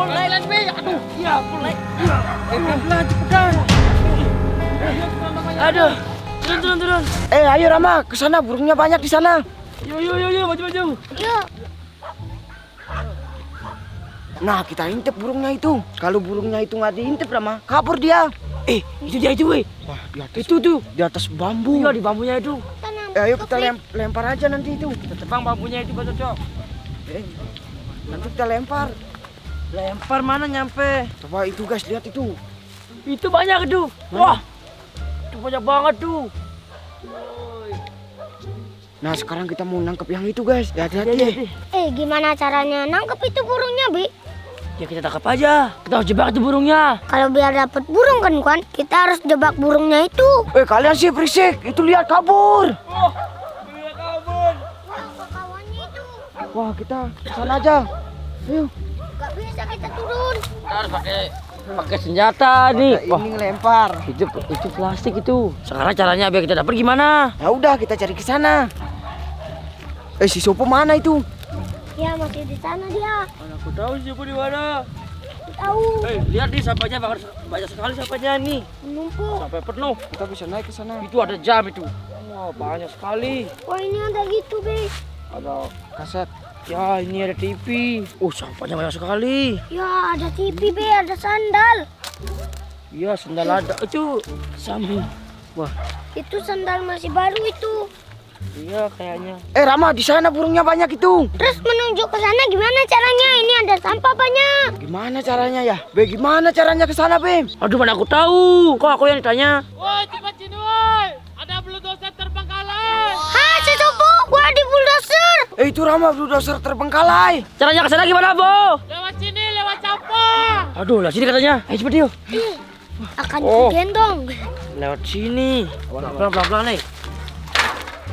Mulai Be. Aduh, iya mulai. Eh, pelan cepetan. Aduh. Turun turun turun. Eh, ayo Rama, ke sana burungnya banyak di sana. Yuk yuk yuk yuk maju maju. Yuk, Nah, kita intip burungnya itu. Kalau burungnya itu nggak diintip, Rama, kabur dia. Eh, itu dia itu, weh. Wah, di atas, Itu tuh. di atas bambu. Iya di bambunya itu. Eh, ayo kita lem- lempar aja nanti itu. Kita tebang bambunya itu, Pak Cocok. Eh, nanti kita lempar. Lempar mana nyampe? Coba itu guys, lihat itu. Itu banyak itu. Wah. Itu banyak banget tuh. Nah, sekarang kita mau nangkep yang itu guys. Ya, Hati-hati. ya, ya. deh. Eh, gimana caranya nangkep itu burungnya, Bi? Ya kita tangkap aja. Kita harus jebak itu burungnya. Kalau biar dapat burung kan, Kwan, kita harus jebak burungnya itu. Eh, kalian sih berisik. Itu lihat kabur. Oh, dia kabur. kawannya itu. Wah, kita ke sana aja. Ayo. Gak bisa kita turun. Kita harus pakai pakai senjata nih. Ini ngelempar. itu itu plastik itu. Sekarang caranya biar kita dapat gimana? Ya udah, kita cari ke sana. Eh, si Sopo mana itu? Ya, masih di sana dia. Mana aku tahu siapa di mana. Tahu, Eh, lihat nih sampahnya banyak, banyak sekali sampahnya nih. menumpuk. Sampai penuh. Kita bisa naik ke sana. Itu ada jam itu. Wah, banyak sekali. Wah, ini ada gitu, Bi. Ada Kaset. Ya ini ada TV. Oh, sampahnya banyak sekali. Ya, ada TV, Bi. Ada sandal. Iya, sendal ada. Itu sambil. Wah, Itu sandal masih baru itu. iya kayaknya. Eh, Rama, di sana burungnya banyak itu. Terus menuju ke sana gimana caranya? Ini ada sampah banyak. Gimana caranya ya? Be, gimana caranya ke sana, Bim? Aduh, mana aku tahu. Kok aku yang ditanya? Woi, cepat sini woi. Itu Rama bulldozer terbengkalai. Caranya ke sana gimana, Bo? Lewat sini, lewat sampah. Aduh, lah sini katanya. Ayo cepet yuk. Akan Oh. digendong. Lewat sini. Pelan-pelan, pelan-pelan nih.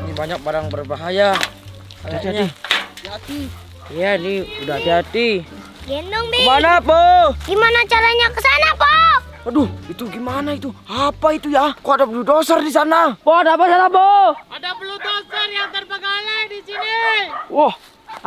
Ini banyak barang berbahaya. Hati-hati. Iya, ini udah hati-hati. Gendong, Bi. Mana, Bo? Gimana caranya ke sana, Po? Aduh, itu gimana itu? Apa itu ya? Kok ada bulldozer di sana? Bo, ada apa sana, Bo? Ada bulldozer yang terbengkalai di sini. Wah,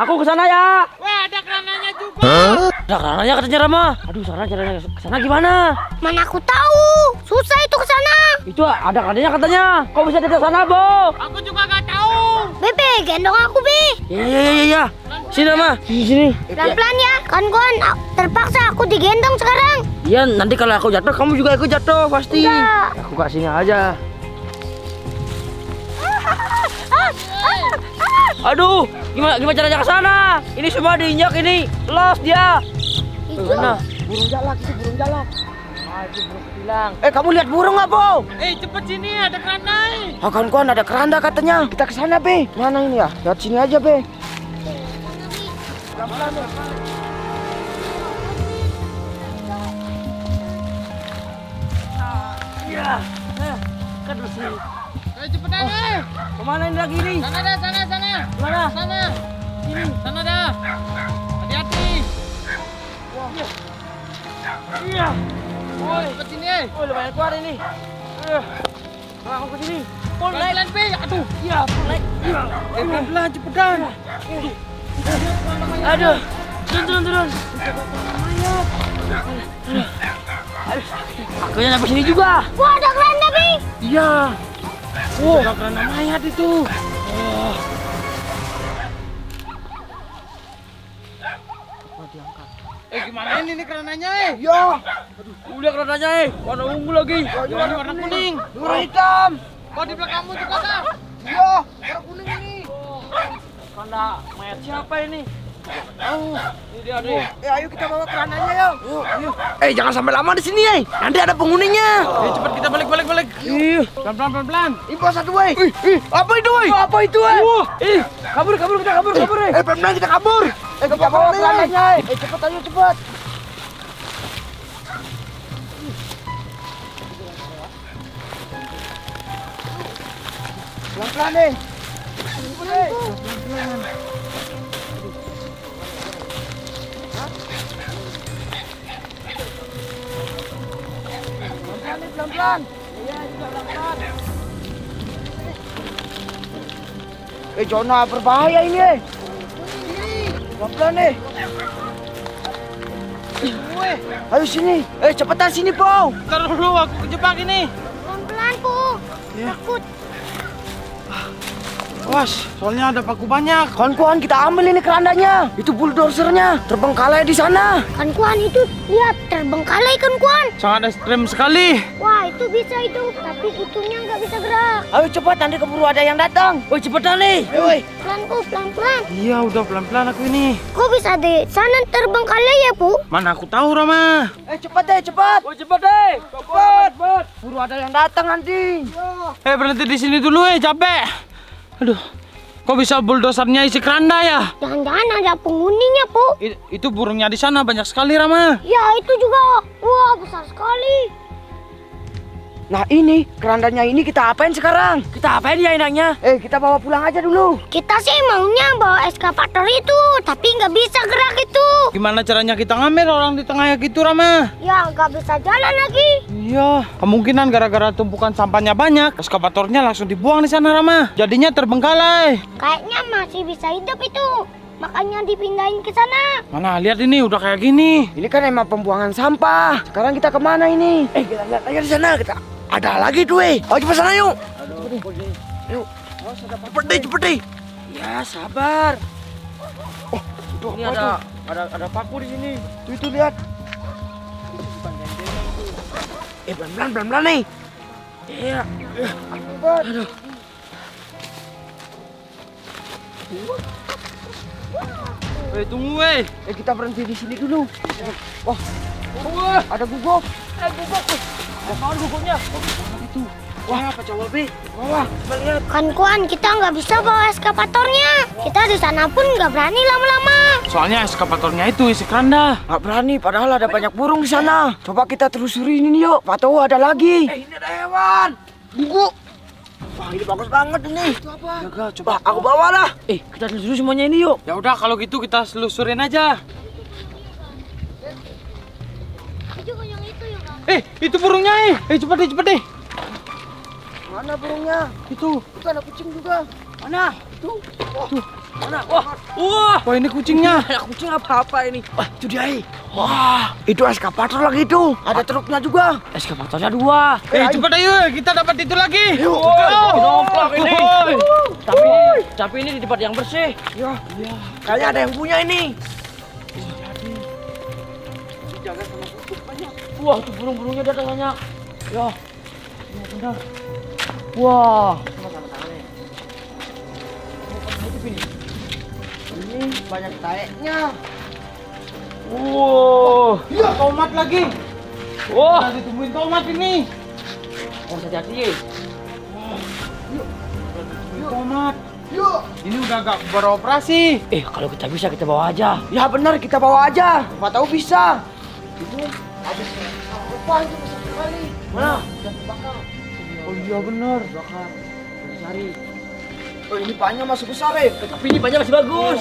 aku ke sana ya. Weh, ada kerananya juga. Ada kerananya katanya Rama. Aduh, sekarang caranya ke sana gimana? Mana aku tahu. Susah itu ke sana. Itu ada kerananya katanya. Kok bisa dari sana, Bo? Aku juga gak tahu. Bebe, gendong aku, Bi. Iya, iya, iya, iya. Sini, Rama. Sini, sini. Pelan-pelan ya. Kan gua a- terpaksa aku digendong sekarang. Iya, nanti kalau aku jatuh, kamu juga ikut jatuh pasti. Enggak. Aku ke sini aja. Aduh, gimana gimana caranya ke sana? Ini semua diinjak ini. Los dia. Itu. Mana? Burung jalak itu, burung jalak. Ah, itu belum bilang. Eh, kamu lihat burung nggak, Bo? Eh, cepet sini, ada keranai. Akan kuan ada keranda katanya. Kita ke sana, Be. Mana ini ya? Lihat sini aja, Be. Iya. Eh, kan. Eh, cepetan eh. Ke mana ini lagi nih? Sana dah, sana, sana. Mana? Sana. Sini. Sana dah. Hati-hati. Iya. Woi, cepet sini eh. Oh, lumayan keluar ini. Eh, aku ke sini. Pelan-pelan. Aduh. Iya, mulai. Iya. Eh, pelan-pelan, cepetan. Aduh. Turun, turun, turun. Akhirnya sampai sini juga. Wah, ada keranda, Bi. Iya. Oh, ada keranda mayat itu. Eh, gimana ini nih kerananya eh? Ya, Udah kerananya eh. Warna ungu lagi. Ini warna kuning. burung hitam. Kok di belakangmu juga kah? Ya, warna kuning ini. Karena mayat siapa ini? Oh, ini dia deh. Eh, ayo kita bawa kerandanya ya. Yuk, yuk. Eh, jangan sampai lama di sini, eh. Nanti ada penghuninya. Eh, cepet kita balik, balik, balik. Ih, Pelan-pelan, pelan-pelan. Info satu, woi. Apa itu, woi? Apa itu, woi? ih, kabur, kabur, kita kabur, kabur, eh. Eh, pelan kita kabur. Eh, kita bawa kerandanya, eh. Eh, cepet ayo, cepet. Pelan-pelan, eh. Pelan-pelan, eh, pelan-pelan. Eh, zona berbahaya ini, eh. Pelan-pelan, eh. Ayo sini. Eh cepetan sini Po. Ntar dulu aku kejebak ini. Pelan-pelan, Bu. Takut. Awas, soalnya ada paku banyak. Kawan-kawan kita ambil ini kerandanya. Itu bulldozernya. Terbengkalai di sana. Kuan itu lihat terbengkalai kan Kuan. Sangat ekstrim sekali. Wah itu bisa itu, tapi itunya nggak bisa gerak. Ayo cepat nanti keburu ada yang datang. Woi cepetan nih. Ayo, woi. Pelan Bu, pelan-pelan. Iya udah pelan-pelan aku ini. Kok bisa di sana terbengkalai ya Bu? Mana aku tahu Rama. Eh cepat deh cepat. Woi cepet deh. Cepet. Buru ada yang datang nanti. Eh berhenti di sini dulu eh capek. Aduh, kok bisa buldozernya isi keranda ya? Jangan-jangan ada penghuninya Bu. I- itu burungnya di sana banyak sekali Rama. Ya itu juga. Wah besar sekali. Nah ini kerandanya ini kita apain sekarang? Kita apain ya enaknya? Eh kita bawa pulang aja dulu. Kita sih maunya bawa eskavator itu, tapi nggak bisa gerak itu. Gimana caranya kita ngambil orang di tengah ya gitu Rama? Ya nggak bisa jalan lagi. Iya, kemungkinan gara-gara tumpukan sampahnya banyak, eskavatornya langsung dibuang di sana Rama. Jadinya terbengkalai. Kayaknya masih bisa hidup itu. Makanya dipindahin ke sana. Mana lihat ini udah kayak gini. Ini kan emang pembuangan sampah. Sekarang kita ke mana ini? Eh kita lihat aja di sana. Kita ada lagi tuh eh. Ayo cepat sana yuk. Yuk. Cepet deh, cepet deh. Ya sabar. Oh, itu Ini apa ada tuh? ada ada paku di sini. Tuh itu lihat. Eh pelan-pelan, pelan-pelan nih. Iya. Aduh. Eh tunggu weh. Eh kita berhenti di sini dulu. Wah, wah, ada guguk. Eh guguk. Ada kawan guguknya. Itu. Wah, apa coba Bi? Wah, coba lihat. Kan Kuan, kita nggak bisa bawa eskavatornya. Kita di sana pun nggak berani lama-lama. Soalnya eskavatornya itu isi keranda. Nggak berani, padahal ada banyak burung di sana. Coba kita telusuri ini yuk. Pak tahu ada lagi. Eh, ini ada hewan. Guguk. Wah, ini bagus banget ini. Itu apa? Jaga, Coba aku bawa lah. Eh, kita telusuri semuanya ini yuk. Ya udah kalau gitu kita selusurin aja. Itu yang itu ya? Eh, itu burungnya eh. Eh, cepet deh, cepet deh. Mana burungnya? Itu. Itu ada kucing juga. Mana? Tuh. Tuh. Mana? Wah. Wah. Wah, ini kucingnya. Ada kucing apa-apa ini? Wah, itu dia. eh. Wah, itu eskavator lagi tuh. Ada truknya juga. Eskavatornya dua. Eh, cepet ayo, kita dapat itu lagi. Yuk, Wow. nomplok ini. Tapi tapi ini di tempat yang bersih. Ya, kayaknya ada yang punya ini. Wah, tuh burung-burungnya datang banyak. Ya. Ya, benar. Wah. Ini banyak taeknya. Wow. Ya. Tomat lagi. Wah, ditungguin tomat ini. Oh, hati-hati ya. Tomat. Yuk. Ini udah agak beroperasi. Eh, kalau kita bisa kita bawa aja. Ya benar kita bawa aja. Pak tahu bisa. Itu habis apa itu besar sekali. Mana? Dan terbakar. Oh iya benar. Bakar. Cari. Oh ini banyak masuk besar eh. Tapi ini banyak masih bagus.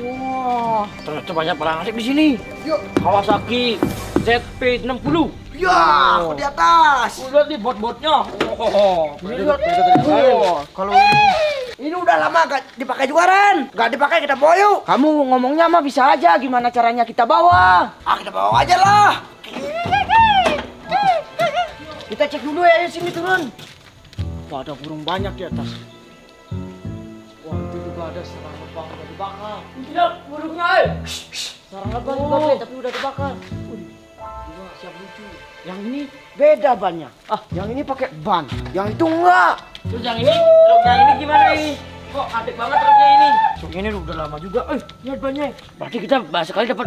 Wah. Ternyata banyak barang asik di sini. Yuk. Kawasaki ZP60. Ya, aku di atas. Lihat nih bot-botnya. Oh, Ini lihat. Oh, kalau ini ini udah lama gak dipakai juga Ren. Gak dipakai kita bawa yuk. Kamu ngomongnya mah bisa aja gimana caranya kita bawa. Ah kita bawa aja lah. Kita cek dulu ya, ayo sini turun. Wah, ada burung banyak di atas. Wah, itu juga ada sarang lebah udah dibakar. Tidak, burungnya. eh. Sarang lebah juga, Bre, tapi udah dibakar. Juga siap lucu. Yang ini beda bannya. Ah, yang ini pakai ban. Yang itu enggak. Terus yang ini, truknya ini gimana ini? Kok adek banget truknya ini? Truknya ini udah lama juga. Eh, lihat banyak. Berarti kita banyak sekali dapat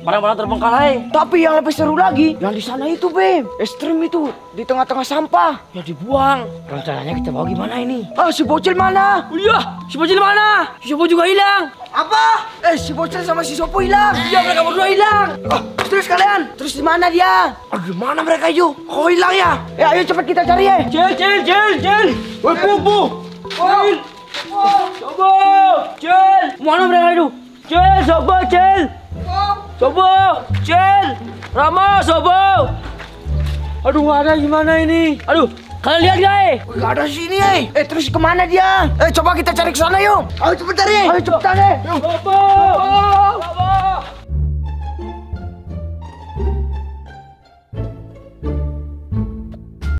barang-barang terbengkalai. Tapi yang lebih seru lagi, yang di sana itu, Bim. Ekstrim itu, di tengah-tengah sampah. Ya dibuang. Rencananya kita bawa gimana ini? Ah, si bocil mana? Oh iya, si bocil mana? Si Sopo juga hilang. Apa? Eh, si bocil sama si Sopo hilang. Iya, mereka berdua hilang. Ah, terus kalian? Terus di mana dia? Aduh, mana mereka itu? Kok hilang ya? Ya, ayo cepat kita cari ya. Cil, cil, cil, cil. Woi, bu, bu. Cil. Sopo. Cil. Mana mereka itu? Cil, Sopo, Cil. Sopo, Cil. Rama, Sopo. Aduh, ada gimana ini? Aduh, kalian lihat gak eh? Gak ada di sini, eh. Eh, terus ke mana dia? Eh, coba kita cari ke sana yuk. Ayo cepet cari. Ayo cepetan, eh. Sopo.